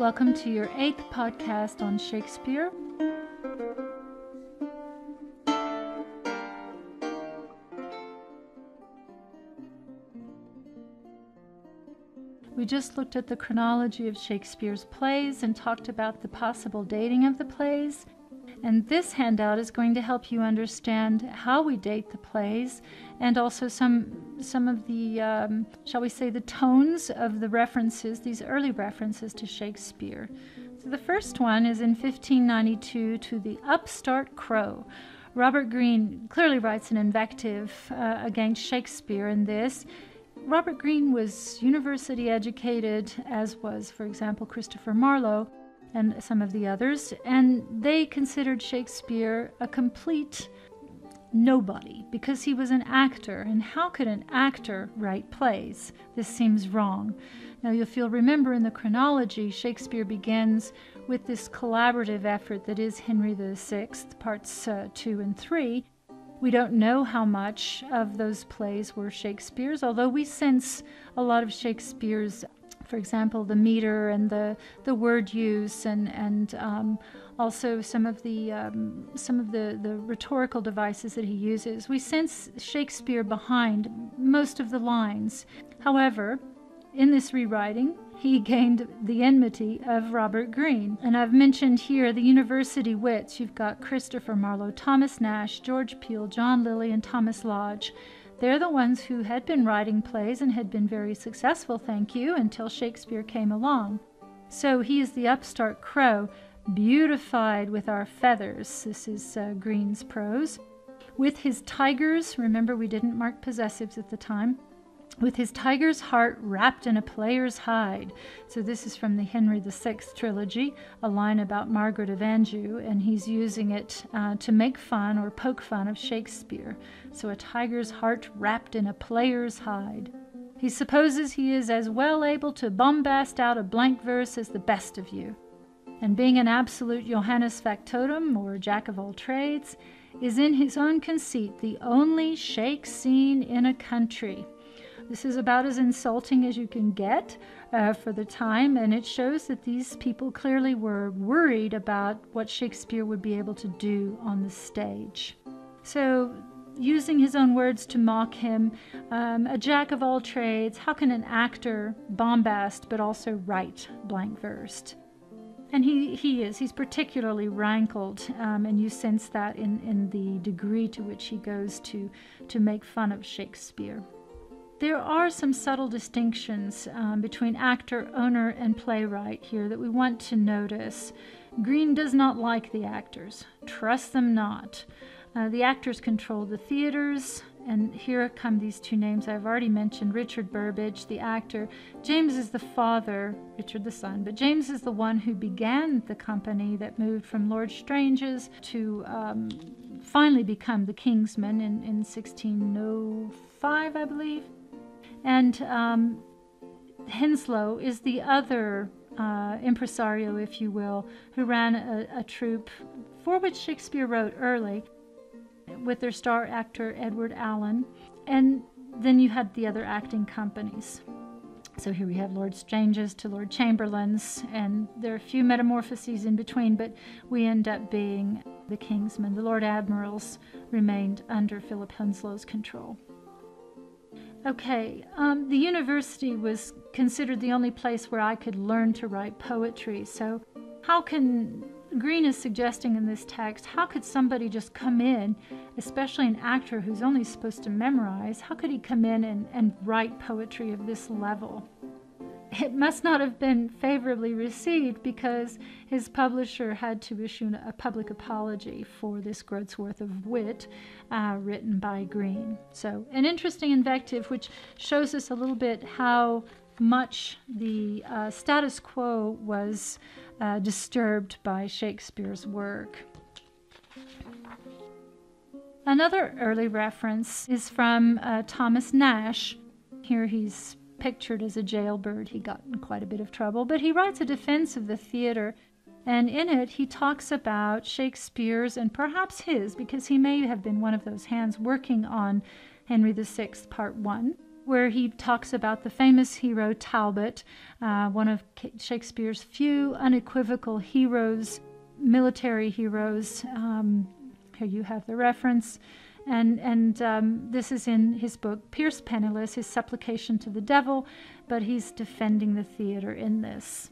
Welcome to your eighth podcast on Shakespeare. We just looked at the chronology of Shakespeare's plays and talked about the possible dating of the plays. And this handout is going to help you understand how we date the plays and also some, some of the, um, shall we say, the tones of the references, these early references to Shakespeare. So the first one is in 1592 to The Upstart Crow. Robert Greene clearly writes an invective uh, against Shakespeare in this. Robert Greene was university educated, as was, for example, Christopher Marlowe and some of the others, and they considered Shakespeare a complete nobody because he was an actor. And how could an actor write plays? This seems wrong. Now, if you'll remember in the chronology, Shakespeare begins with this collaborative effort that is Henry VI, parts uh, two and three, we don't know how much of those plays were Shakespeare's, although we sense a lot of Shakespeare's, for example, the meter and the, the word use, and and um, also some of the um, some of the, the rhetorical devices that he uses. We sense Shakespeare behind most of the lines. However, in this rewriting, he gained the enmity of Robert Greene. And I've mentioned here the university wits. You've got Christopher Marlowe, Thomas Nash, George Peele, John Lyly, and Thomas Lodge. They're the ones who had been writing plays and had been very successful, thank you, until Shakespeare came along. So he is the upstart crow, beautified with our feathers. This is uh, Greene's prose. With his tigers, remember we didn't mark possessives at the time with his tiger's heart wrapped in a player's hide. So, this is from the Henry VI trilogy, a line about Margaret of Anjou, and he's using it uh, to make fun or poke fun of Shakespeare. So, a tiger's heart wrapped in a player's hide. He supposes he is as well able to bombast out a blank verse as the best of you. And being an absolute Johannes Factotum, or jack of all trades, is in his own conceit the only Shake-scene in a country. This is about as insulting as you can get uh, for the time, and it shows that these people clearly were worried about what Shakespeare would be able to do on the stage. So, using his own words to mock him, um, a jack of all trades, how can an actor bombast but also write blank verse? And he, he is. He's particularly rankled, um, and you sense that in, in the degree to which he goes to, to make fun of Shakespeare. There are some subtle distinctions um, between actor, owner, and playwright here that we want to notice. Greene does not like the actors. Trust them not. Uh, the actors control the theaters, and here come these two names I've already mentioned Richard Burbage, the actor. James is the father, Richard the son, but James is the one who began the company that moved from Lord Strange's to um, finally become the Kingsmen in, in 1605, I believe. And um, Henslowe is the other uh, impresario, if you will, who ran a, a troupe for which Shakespeare wrote early with their star actor Edward Alleyn. And then you had the other acting companies. So here we have Lord Strange's to Lord Chamberlain's, and there are a few metamorphoses in between, but we end up being the Kingsmen. The Lord Admirals remained under Philip Henslowe's control. Okay, um, the university was considered the only place where I could learn to write poetry. So, how can Greene is suggesting in this text, how could somebody just come in, especially an actor who's only supposed to memorize, how could he come in and, and write poetry of this level? It must not have been favorably received because his publisher had to issue a public apology for this groat's worth of wit uh, written by Greene. So, an interesting invective which shows us a little bit how much the uh, status quo was uh, disturbed by Shakespeare's work. Another early reference is from uh, Thomas Nash. Here he's pictured as a jailbird. He got in quite a bit of trouble, but he writes a defense of the theater. And in it, he talks about Shakespeare's and perhaps his, because he may have been one of those hands working on Henry VI, Part 1, where he talks about the famous hero Talbot, uh, one of Shakespeare's few unequivocal heroes, military heroes. Um, here you have the reference. And, and um, this is in his book, Pierce Penniless, his supplication to the devil, but he's defending the theater in this.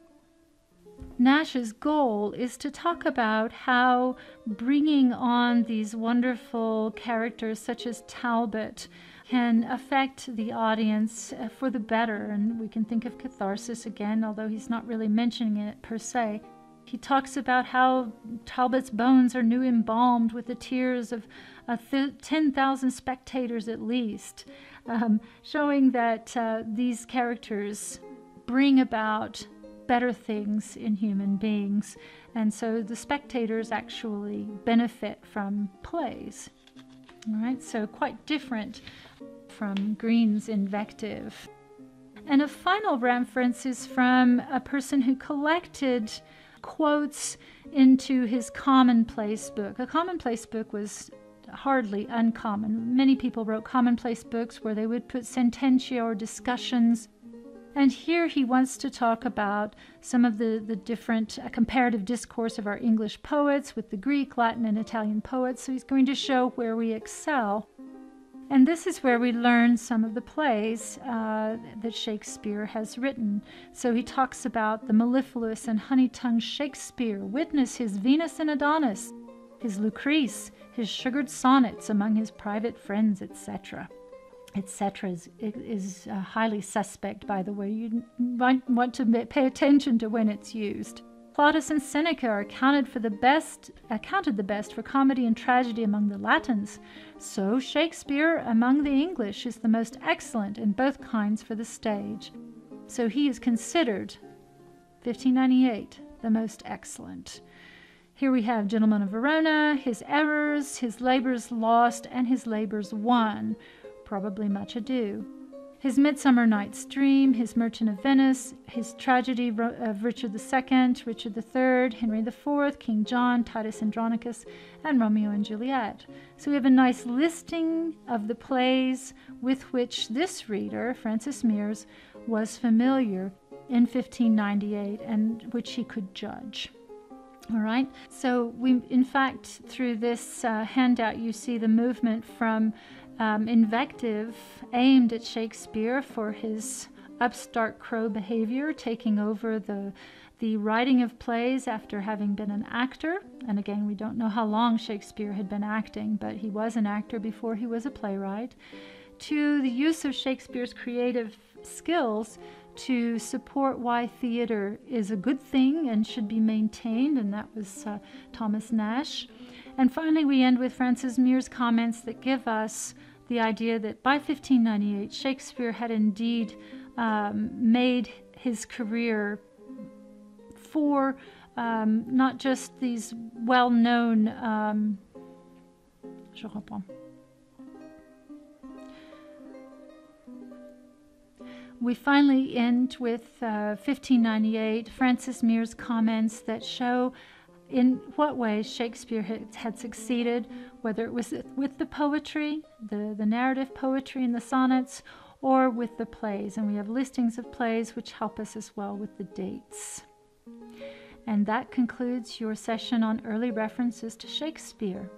Nash's goal is to talk about how bringing on these wonderful characters such as Talbot can affect the audience uh, for the better. And we can think of catharsis again, although he's not really mentioning it per se. He talks about how Talbot's bones are new embalmed with the tears of uh, th- 10,000 spectators at least, um, showing that uh, these characters bring about better things in human beings. And so the spectators actually benefit from plays. All right, so quite different from Greene's invective. And a final reference is from a person who collected quotes into his commonplace book. A commonplace book was hardly uncommon. Many people wrote commonplace books where they would put sententia or discussions and here he wants to talk about some of the, the different comparative discourse of our English poets with the Greek, Latin, and Italian poets. So he's going to show where we excel. And this is where we learn some of the plays uh, that Shakespeare has written. So he talks about the mellifluous and honey tongued Shakespeare, witness his Venus and Adonis, his Lucrece, his sugared sonnets among his private friends, etc etc., is, is uh, highly suspect, by the way. You might want to pay attention to when it's used. Plautus and Seneca are accounted for the best, accounted the best for comedy and tragedy among the Latins. So Shakespeare among the English is the most excellent in both kinds for the stage. So he is considered, 1598, the most excellent. Here we have Gentleman of Verona, his errors, his labors lost, and his labors won, probably much ado. His Midsummer Night's Dream, his Merchant of Venice, his Tragedy of Richard II, Richard III, Henry IV, King John, Titus Andronicus, and Romeo and Juliet. So we have a nice listing of the plays with which this reader, Francis Meres, was familiar in 1598 and which he could judge. All right, so we, in fact, through this uh, handout, you see the movement from um, invective aimed at Shakespeare for his upstart crow behavior, taking over the the writing of plays after having been an actor. And again, we don't know how long Shakespeare had been acting, but he was an actor before he was a playwright. To the use of Shakespeare's creative skills to support why theater is a good thing and should be maintained, and that was uh, Thomas Nash. And finally, we end with Francis Meres' comments that give us the idea that by 1598, Shakespeare had indeed um, made his career for um, not just these well known. Um, je reprends. We finally end with uh, 1598, Francis Meres' comments that show in what ways Shakespeare had, succeeded, whether it was with the poetry, the, the narrative poetry and the sonnets, or with the plays. And we have listings of plays which help us as well with the dates. And that concludes your session on early references to Shakespeare.